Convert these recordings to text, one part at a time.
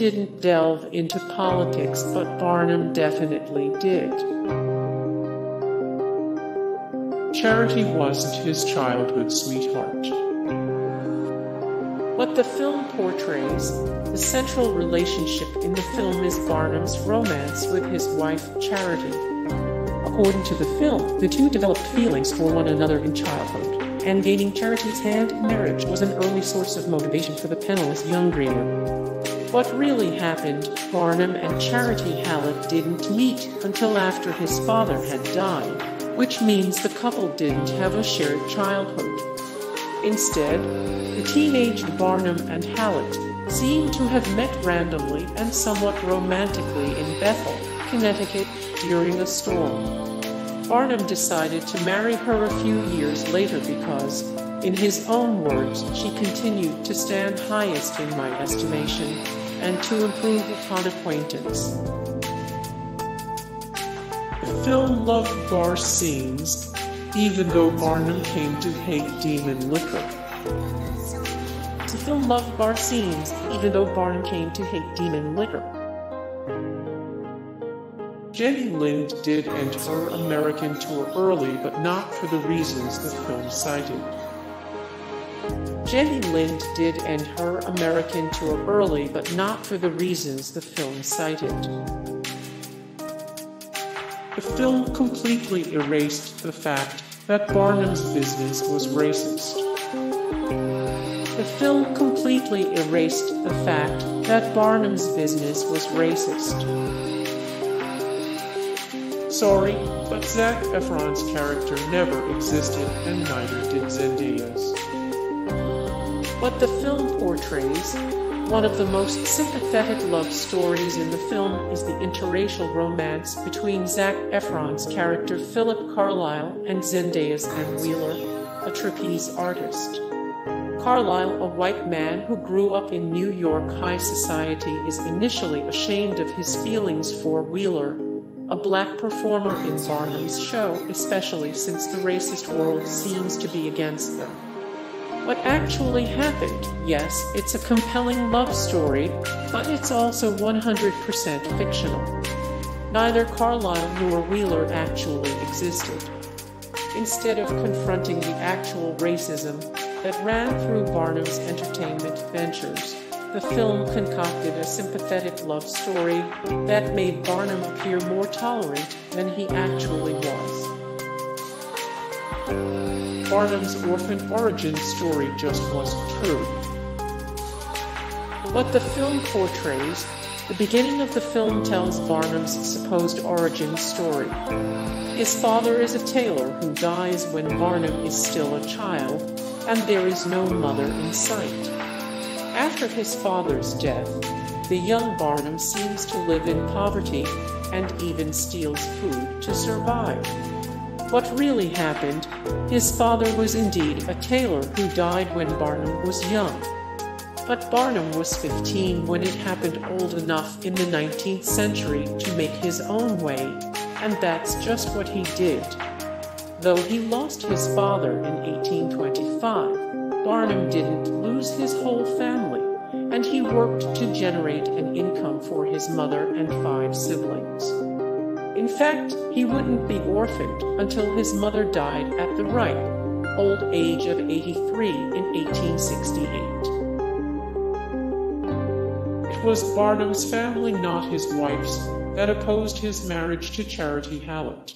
didn't delve into politics, but Barnum definitely did. Charity wasn't his childhood sweetheart. What the film portrays, the central relationship in the film is Barnum's romance with his wife, Charity. According to the film, the two developed feelings for one another in childhood, and gaining Charity's hand in marriage was an early source of motivation for the penniless young dreamer. What really happened, Barnum and Charity Hallett didn't meet until after his father had died, which means the couple didn't have a shared childhood. Instead, the teenage Barnum and Hallett seem to have met randomly and somewhat romantically in Bethel, Connecticut, during a storm. Barnum decided to marry her a few years later because, in his own words, she continued to stand highest in my estimation and to improve upon acquaintance. Film loved bar scenes, even though Barnum came to hate demon liquor. The film loved bar scenes, even though Barnum came to hate demon liquor. Jenny Lind did end her American tour early, but not for the reasons the film cited. Jenny Lind did end her American tour early, but not for the reasons the film cited. The film completely erased the fact that Barnum's business was racist. The film completely erased the fact that Barnum's business was racist. Sorry, but Zac Efron's character never existed, and neither did Zendaya's. What the film portrays, one of the most sympathetic love stories in the film is the interracial romance between Zac Efron's character Philip Carlyle and Zendaya's Anne Wheeler, a trapeze artist. Carlyle, a white man who grew up in New York high society, is initially ashamed of his feelings for Wheeler, a black performer in Barnum's show, especially since the racist world seems to be against them. What actually happened? Yes, it's a compelling love story, but it's also 100% fictional. Neither Carlyle nor Wheeler actually existed. Instead of confronting the actual racism that ran through Barnum's entertainment ventures, the film concocted a sympathetic love story that made Barnum appear more tolerant than he actually was. Barnum's orphan origin story just wasn't true. What the film portrays, the beginning of the film tells Barnum's supposed origin story. His father is a tailor who dies when Barnum is still a child, and there is no mother in sight. After his father's death, the young Barnum seems to live in poverty and even steals food to survive. What really happened, his father was indeed a tailor who died when Barnum was young. But Barnum was 15 when it happened old enough in the 19th century to make his own way, and that's just what he did. Though he lost his father in 1825, Barnum didn't lose his whole family, and he worked to generate an income for his mother and five siblings. In fact, he wouldn't be orphaned until his mother died at the ripe old age of 83 in 1868. It was Barnum's family, not his wife's, that opposed his marriage to Charity Hallett.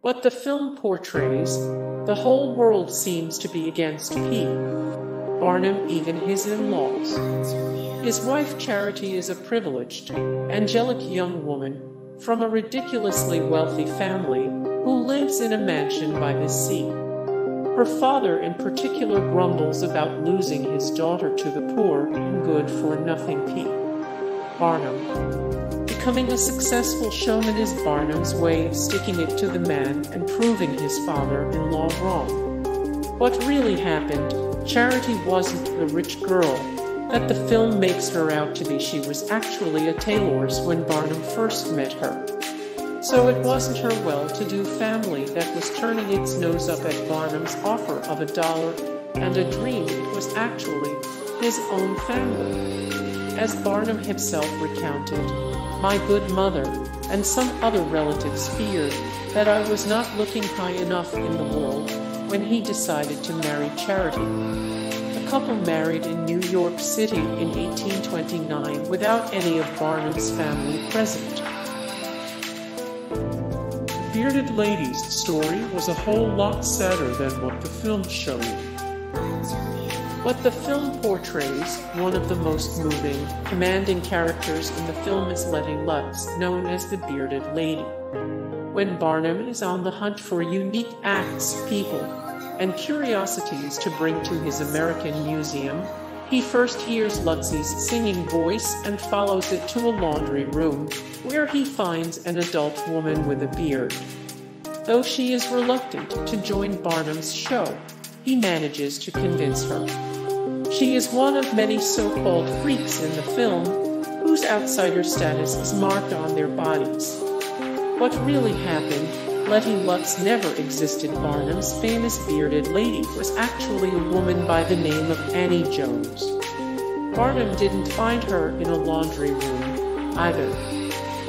What the film portrays, the whole world seems to be against P. Barnum, even his in laws. His wife Charity is a privileged, angelic young woman from a ridiculously wealthy family who lives in a mansion by the sea. Her father, in particular, grumbles about losing his daughter to the poor and good for nothing P. Barnum. Becoming a successful showman is Barnum's way of sticking it to the man and proving his father in law wrong. What really happened, Charity wasn't the rich girl that the film makes her out to be. She was actually a tailor's when Barnum first met her. So it wasn't her well-to-do family that was turning its nose up at Barnum's offer of a dollar and a dream. It was actually his own family. As Barnum himself recounted, my good mother and some other relatives feared that I was not looking high enough in the world when he decided to marry Charity. Couple married in New York City in 1829 without any of Barnum's family present. The Bearded Lady's story was a whole lot sadder than what the film showed. What the film portrays, one of the most moving, commanding characters in the film is Letty Lutz, known as the Bearded Lady. When Barnum is on the hunt for unique acts, people, and curiosities to bring to his American museum, he first hears Lutz's singing voice and follows it to a laundry room, where he finds an adult woman with a beard. Though she is reluctant to join Barnum's show, he manages to convince her. She is one of many so-called freaks in the film, whose outsider status is marked on their bodies. What really happened, Letty Lutz never existed. Barnum's famous bearded lady was actually a woman by the name of Annie Jones. Barnum didn't find her in a laundry room, either.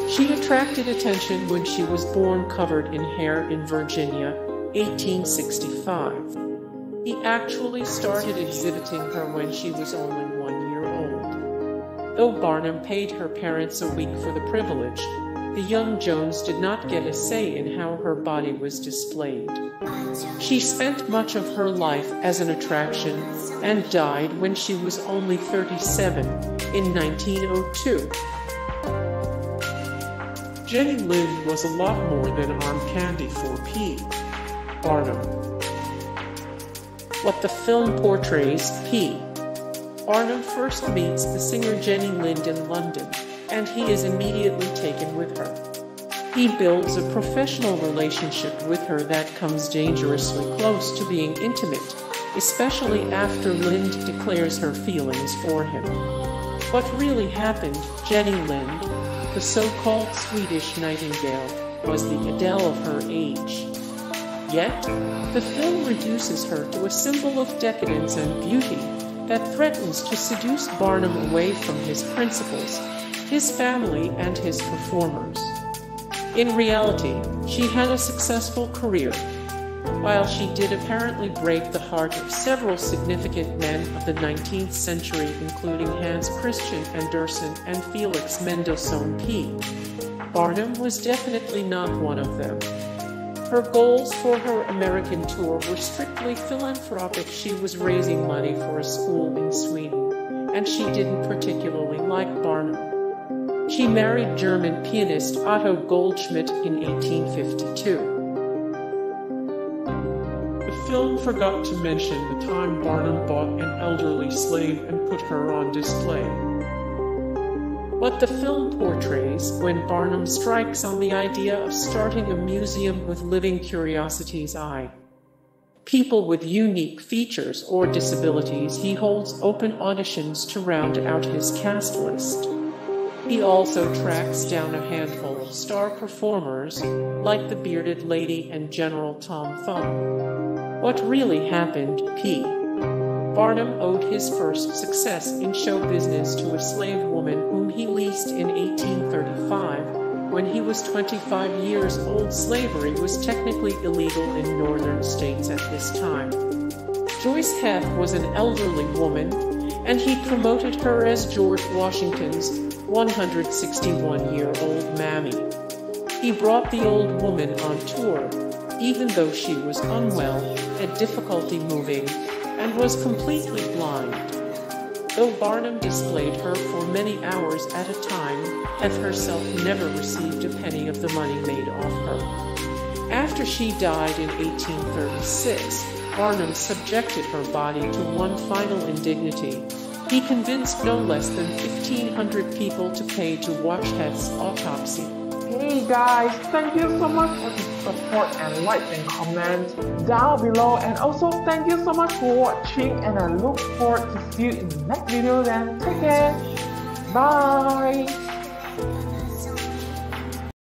She attracted attention when she was born covered in hair in Virginia, 1865. He actually started exhibiting her when she was only one year old. Though Barnum paid her parents a week for the privilege, the young Jones did not get a say in how her body was displayed. She spent much of her life as an attraction and died when she was only 37 in 1902. Jenny Lind was a lot more than arm candy for P. Barnum what the film portrays, P. Barnum first meets the singer Jenny Lind in London, and he is immediately taken with her. He builds a professional relationship with her that comes dangerously close to being intimate, especially after Lind declares her feelings for him. What really happened, Jenny Lind, the so-called Swedish Nightingale, was the Adele of her age. Yet, the film reduces her to a symbol of decadence and beauty that threatens to seduce Barnum away from his principles, his family, and his performers. In reality, she had a successful career. While she did apparently break the heart of several significant men of the 19th century, including Hans Christian Andersen and Felix Mendelssohn P. Barnum was definitely not one of them. Her goals for her American tour were strictly philanthropic. She was raising money for a school in Sweden, and she didn't particularly like Barnum. She married German pianist Otto Goldschmidt in 1852. The film forgot to mention the time Barnum bought an elderly slave and put her on display what the film portrays when Barnum strikes on the idea of starting a museum with living curiosities I. People with unique features or disabilities, he holds open auditions to round out his cast list. He also tracks down a handful of star performers, like the Bearded Lady and General Tom Thumb. What really happened, P. Barnum owed his first success in show business to a slave woman whom he leased in 1835. When he was 25 years old, slavery was technically illegal in northern states at this time. Joyce Heth was an elderly woman, and he promoted her as George Washington's 161 year old mammy. He brought the old woman on tour, even though she was unwell, had difficulty moving, and was completely blind. Though Barnum displayed her for many hours at a time, Heth herself never received a penny of the money made off her. After she died in 1836, Barnum subjected her body to one final indignity. He convinced no less than 1,500 people to pay to watch Heth's autopsy. Hey guys, thank you so much for the support and like and comment down below and also thank you so much for watching and I look forward to see you in the next video then take care. Bye!